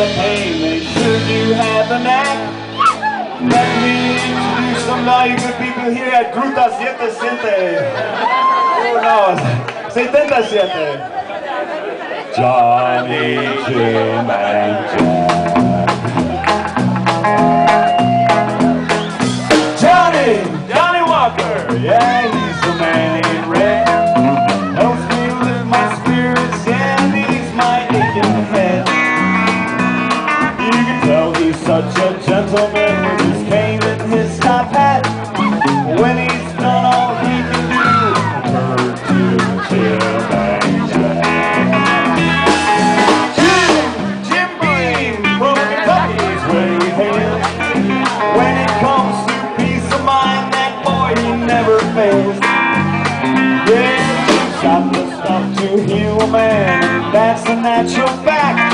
the pain, they sure do have the knack. Let me introduce some you good people here at Gruta 77. Oh no, 77. Johnny, Jim, and Jack. Johnny, Johnny Walker, yeah, that's a natural fact.